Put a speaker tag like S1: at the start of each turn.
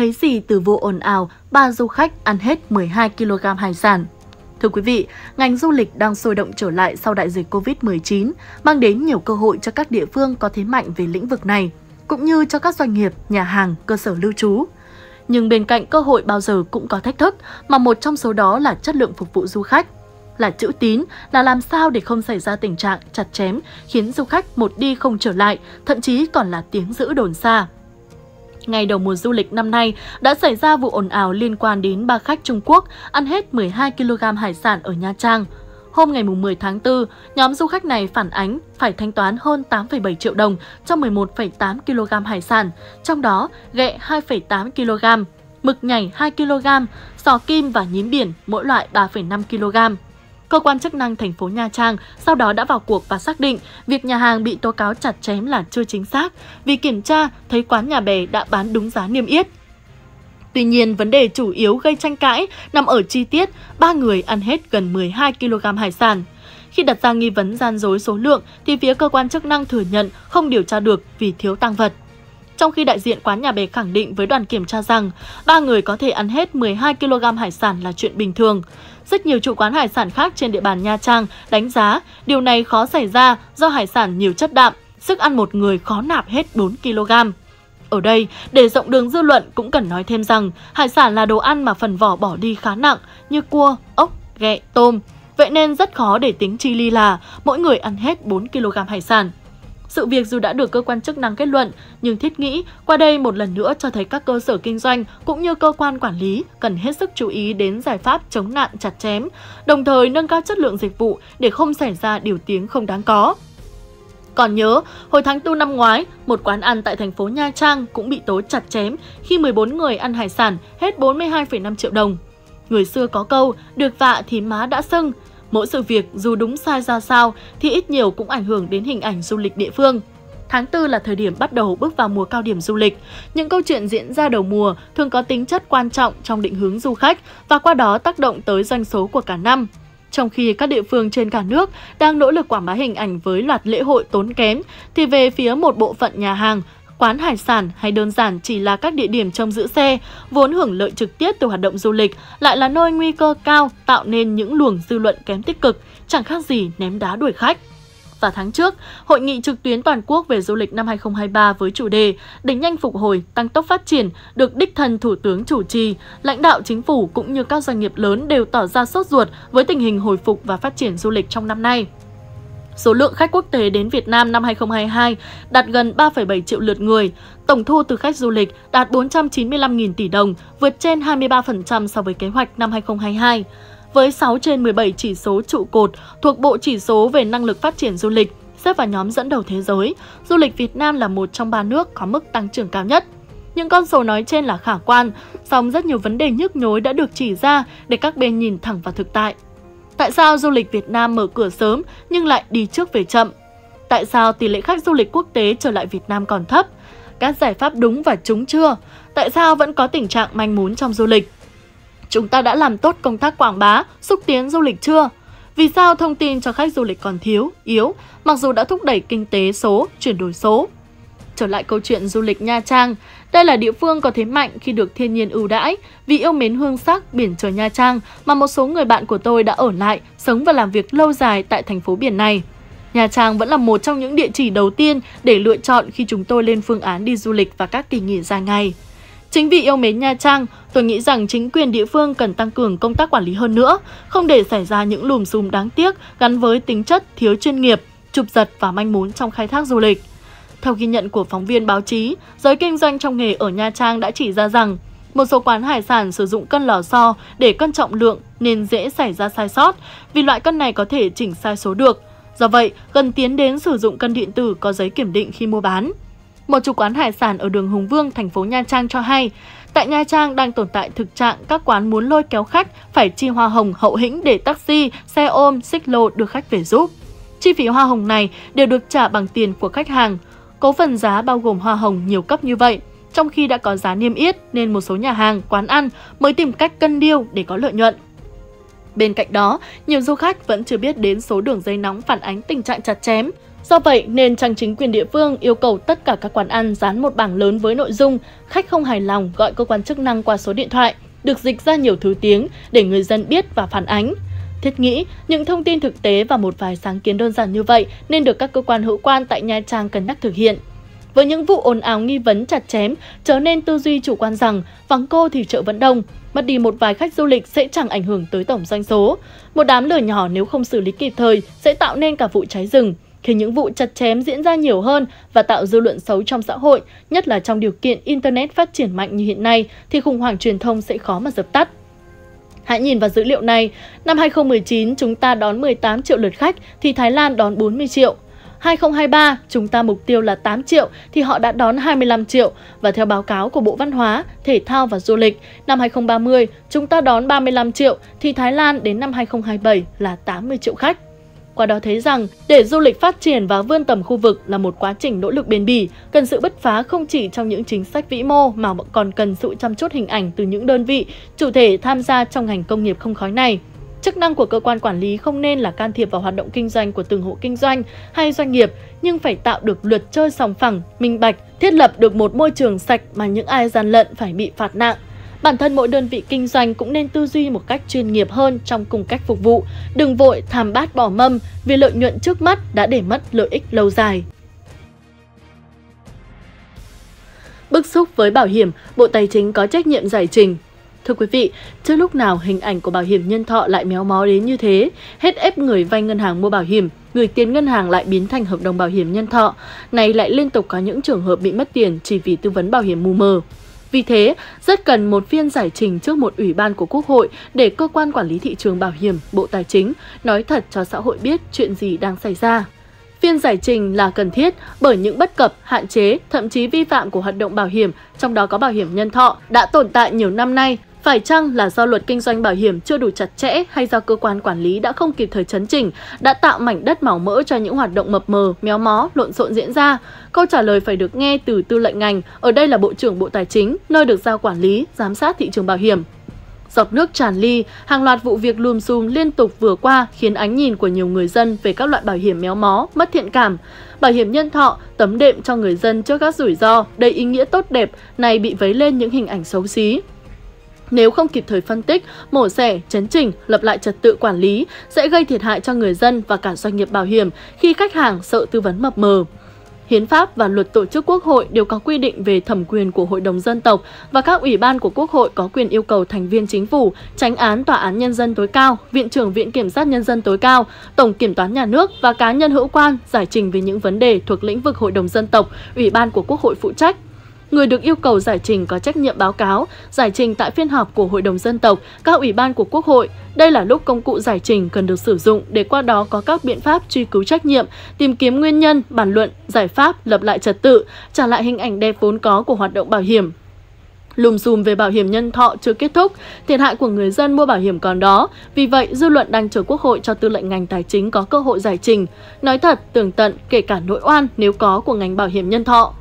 S1: thấy gì từ vụ ồn ào ba du khách ăn hết 12 kg hải sản. Thưa quý vị, ngành du lịch đang sôi động trở lại sau đại dịch Covid-19, mang đến nhiều cơ hội cho các địa phương có thế mạnh về lĩnh vực này, cũng như cho các doanh nghiệp, nhà hàng, cơ sở lưu trú. Nhưng bên cạnh cơ hội bao giờ cũng có thách thức, mà một trong số đó là chất lượng phục vụ du khách. Là chữ tín, là làm sao để không xảy ra tình trạng chặt chém, khiến du khách một đi không trở lại, thậm chí còn là tiếng giữ đồn xa. Ngày đầu mùa du lịch năm nay đã xảy ra vụ ồn ào liên quan đến ba khách Trung Quốc ăn hết 12 kg hải sản ở Nha Trang. Hôm ngày 10 tháng 4, nhóm du khách này phản ánh phải thanh toán hơn 8,7 triệu đồng cho 11,8 kg hải sản, trong đó ghẹ 2,8 kg, mực nhảy 2 kg, sò kim và nhím biển mỗi loại 3,5 kg. Cơ quan chức năng thành phố Nha Trang sau đó đã vào cuộc và xác định việc nhà hàng bị tố cáo chặt chém là chưa chính xác vì kiểm tra thấy quán nhà bè đã bán đúng giá niêm yết. Tuy nhiên, vấn đề chủ yếu gây tranh cãi nằm ở chi tiết ba người ăn hết gần 12 kg hải sản. Khi đặt ra nghi vấn gian dối số lượng thì phía cơ quan chức năng thừa nhận không điều tra được vì thiếu tăng vật. Trong khi đại diện quán nhà bè khẳng định với đoàn kiểm tra rằng ba người có thể ăn hết 12 kg hải sản là chuyện bình thường. Rất nhiều chủ quán hải sản khác trên địa bàn Nha Trang đánh giá điều này khó xảy ra do hải sản nhiều chất đạm, sức ăn một người khó nạp hết 4 kg. Ở đây, để rộng đường dư luận cũng cần nói thêm rằng hải sản là đồ ăn mà phần vỏ bỏ đi khá nặng như cua, ốc, ghẹ, tôm. Vậy nên rất khó để tính chi ly là mỗi người ăn hết 4 kg hải sản. Sự việc dù đã được cơ quan chức năng kết luận, nhưng thiết nghĩ qua đây một lần nữa cho thấy các cơ sở kinh doanh cũng như cơ quan quản lý cần hết sức chú ý đến giải pháp chống nạn chặt chém, đồng thời nâng cao chất lượng dịch vụ để không xảy ra điều tiếng không đáng có. Còn nhớ, hồi tháng 4 năm ngoái, một quán ăn tại thành phố Nha Trang cũng bị tố chặt chém khi 14 người ăn hải sản hết 42,5 triệu đồng. Người xưa có câu, được vạ thì má đã sưng, Mỗi sự việc dù đúng sai ra sao thì ít nhiều cũng ảnh hưởng đến hình ảnh du lịch địa phương. Tháng 4 là thời điểm bắt đầu bước vào mùa cao điểm du lịch. Những câu chuyện diễn ra đầu mùa thường có tính chất quan trọng trong định hướng du khách và qua đó tác động tới doanh số của cả năm. Trong khi các địa phương trên cả nước đang nỗ lực quảng bá hình ảnh với loạt lễ hội tốn kém, thì về phía một bộ phận nhà hàng, quán hải sản hay đơn giản chỉ là các địa điểm trông giữ xe, vốn hưởng lợi trực tiếp từ hoạt động du lịch, lại là nơi nguy cơ cao tạo nên những luồng dư luận kém tích cực, chẳng khác gì ném đá đuổi khách. Và tháng trước, Hội nghị trực tuyến toàn quốc về du lịch năm 2023 với chủ đề Đẩy nhanh phục hồi, tăng tốc phát triển được đích thân Thủ tướng chủ trì, lãnh đạo chính phủ cũng như các doanh nghiệp lớn đều tỏ ra sốt ruột với tình hình hồi phục và phát triển du lịch trong năm nay. Số lượng khách quốc tế đến Việt Nam năm 2022 đạt gần 3,7 triệu lượt người. Tổng thu từ khách du lịch đạt 495.000 tỷ đồng, vượt trên 23% so với kế hoạch năm 2022. Với 6 trên 17 chỉ số trụ cột thuộc Bộ Chỉ số về năng lực phát triển du lịch, xếp vào nhóm dẫn đầu thế giới, du lịch Việt Nam là một trong ba nước có mức tăng trưởng cao nhất. Những con số nói trên là khả quan, song rất nhiều vấn đề nhức nhối đã được chỉ ra để các bên nhìn thẳng vào thực tại. Tại sao du lịch Việt Nam mở cửa sớm nhưng lại đi trước về chậm? Tại sao tỷ lệ khách du lịch quốc tế trở lại Việt Nam còn thấp? Các giải pháp đúng và trúng chưa? Tại sao vẫn có tình trạng manh mún trong du lịch? Chúng ta đã làm tốt công tác quảng bá, xúc tiến du lịch chưa? Vì sao thông tin cho khách du lịch còn thiếu, yếu, mặc dù đã thúc đẩy kinh tế số, chuyển đổi số? Trở lại câu chuyện du lịch Nha Trang, đây là địa phương có thế mạnh khi được thiên nhiên ưu đãi. Vì yêu mến hương sắc biển trời Nha Trang mà một số người bạn của tôi đã ở lại, sống và làm việc lâu dài tại thành phố biển này. Nha Trang vẫn là một trong những địa chỉ đầu tiên để lựa chọn khi chúng tôi lên phương án đi du lịch và các kỳ nghỉ dài ngày. Chính vì yêu mến Nha Trang, tôi nghĩ rằng chính quyền địa phương cần tăng cường công tác quản lý hơn nữa, không để xảy ra những lùm xùm đáng tiếc gắn với tính chất thiếu chuyên nghiệp, trục giật và manh mún trong khai thác du lịch. Theo ghi nhận của phóng viên báo chí, giới kinh doanh trong nghề ở Nha Trang đã chỉ ra rằng một số quán hải sản sử dụng cân lò xo để cân trọng lượng nên dễ xảy ra sai sót vì loại cân này có thể chỉnh sai số được. Do vậy, cần tiến đến sử dụng cân điện tử có giấy kiểm định khi mua bán. Một chủ quán hải sản ở đường Hùng Vương, thành phố Nha Trang cho hay, tại Nha Trang đang tồn tại thực trạng các quán muốn lôi kéo khách phải chi hoa hồng hậu hĩnh để taxi, xe ôm, xích lô đưa khách về giúp. Chi phí hoa hồng này đều được trả bằng tiền của khách hàng, Cố phần giá bao gồm hoa hồng nhiều cấp như vậy, trong khi đã có giá niêm yết nên một số nhà hàng, quán ăn mới tìm cách cân điêu để có lợi nhuận. Bên cạnh đó, nhiều du khách vẫn chưa biết đến số đường dây nóng phản ánh tình trạng chặt chém. Do vậy nên trang chính quyền địa phương yêu cầu tất cả các quán ăn dán một bảng lớn với nội dung khách không hài lòng gọi cơ quan chức năng qua số điện thoại, được dịch ra nhiều thứ tiếng để người dân biết và phản ánh. Thiết nghĩ, những thông tin thực tế và một vài sáng kiến đơn giản như vậy nên được các cơ quan hữu quan tại Nha Trang cân nhắc thực hiện. Với những vụ ồn ào nghi vấn chặt chém, trở nên tư duy chủ quan rằng vắng cô thì chợ vẫn đông, mất đi một vài khách du lịch sẽ chẳng ảnh hưởng tới tổng doanh số. Một đám lửa nhỏ nếu không xử lý kịp thời sẽ tạo nên cả vụ cháy rừng. Khi những vụ chặt chém diễn ra nhiều hơn và tạo dư luận xấu trong xã hội, nhất là trong điều kiện Internet phát triển mạnh như hiện nay, thì khủng hoảng truyền thông sẽ khó mà dập tắt. Hãy nhìn vào dữ liệu này, năm 2019 chúng ta đón 18 triệu lượt khách thì Thái Lan đón 40 triệu. 2023 chúng ta mục tiêu là 8 triệu thì họ đã đón 25 triệu và theo báo cáo của Bộ Văn hóa, Thể thao và Du lịch, năm 2030 chúng ta đón 35 triệu thì Thái Lan đến năm 2027 là 80 triệu khách. Qua đó thấy rằng, để du lịch phát triển và vươn tầm khu vực là một quá trình nỗ lực bền bỉ, cần sự bứt phá không chỉ trong những chính sách vĩ mô mà còn cần sự chăm chút hình ảnh từ những đơn vị, chủ thể tham gia trong ngành công nghiệp không khói này. Chức năng của cơ quan quản lý không nên là can thiệp vào hoạt động kinh doanh của từng hộ kinh doanh hay doanh nghiệp, nhưng phải tạo được luật chơi sòng phẳng, minh bạch, thiết lập được một môi trường sạch mà những ai gian lận phải bị phạt nặng. Bản thân mỗi đơn vị kinh doanh cũng nên tư duy một cách chuyên nghiệp hơn trong cùng cách phục vụ, đừng vội tham bát bỏ mâm vì lợi nhuận trước mắt đã để mất lợi ích lâu dài. Bức xúc với bảo hiểm, Bộ Tài chính có trách nhiệm giải trình Thưa quý vị, chưa lúc nào hình ảnh của bảo hiểm nhân thọ lại méo mó đến như thế, hết ép người vay ngân hàng mua bảo hiểm, gửi tiền ngân hàng lại biến thành hợp đồng bảo hiểm nhân thọ, này lại liên tục có những trường hợp bị mất tiền chỉ vì tư vấn bảo hiểm mù mờ. Vì thế, rất cần một phiên giải trình trước một ủy ban của Quốc hội để cơ quan quản lý thị trường bảo hiểm, Bộ Tài chính nói thật cho xã hội biết chuyện gì đang xảy ra. Phiên giải trình là cần thiết bởi những bất cập, hạn chế, thậm chí vi phạm của hoạt động bảo hiểm, trong đó có bảo hiểm nhân thọ, đã tồn tại nhiều năm nay phải chăng là do luật kinh doanh bảo hiểm chưa đủ chặt chẽ hay do cơ quan quản lý đã không kịp thời chấn chỉnh, đã tạo mảnh đất màu mỡ cho những hoạt động mập mờ, méo mó, lộn xộn diễn ra? Câu trả lời phải được nghe từ tư lệnh ngành, ở đây là Bộ trưởng Bộ Tài chính, nơi được giao quản lý, giám sát thị trường bảo hiểm. Giọt nước tràn ly, hàng loạt vụ việc lùm xùm liên tục vừa qua khiến ánh nhìn của nhiều người dân về các loại bảo hiểm méo mó, mất thiện cảm. Bảo hiểm nhân thọ, tấm đệm cho người dân trước các rủi ro, đầy ý nghĩa tốt đẹp, này bị vấy lên những hình ảnh xấu xí. Nếu không kịp thời phân tích, mổ xẻ, chấn chỉnh, lập lại trật tự quản lý sẽ gây thiệt hại cho người dân và cả doanh nghiệp bảo hiểm khi khách hàng sợ tư vấn mập mờ. Hiến pháp và luật tổ chức quốc hội đều có quy định về thẩm quyền của Hội đồng dân tộc và các ủy ban của quốc hội có quyền yêu cầu thành viên chính phủ, tránh án tòa án nhân dân tối cao, viện trưởng viện kiểm sát nhân dân tối cao, tổng kiểm toán nhà nước và cá nhân hữu quan giải trình về những vấn đề thuộc lĩnh vực Hội đồng dân tộc, ủy ban của quốc hội phụ trách Người được yêu cầu giải trình có trách nhiệm báo cáo, giải trình tại phiên họp của Hội đồng Dân tộc, các ủy ban của Quốc hội. Đây là lúc công cụ giải trình cần được sử dụng để qua đó có các biện pháp truy cứu trách nhiệm, tìm kiếm nguyên nhân, bàn luận, giải pháp, lập lại trật tự, trả lại hình ảnh đẹp vốn có của hoạt động bảo hiểm, Lùm xùm về bảo hiểm nhân thọ chưa kết thúc, thiệt hại của người dân mua bảo hiểm còn đó. Vì vậy, dư luận đang chờ Quốc hội cho tư lệnh ngành tài chính có cơ hội giải trình. Nói thật, tường tận, kể cả nội oan nếu có của ngành bảo hiểm nhân thọ.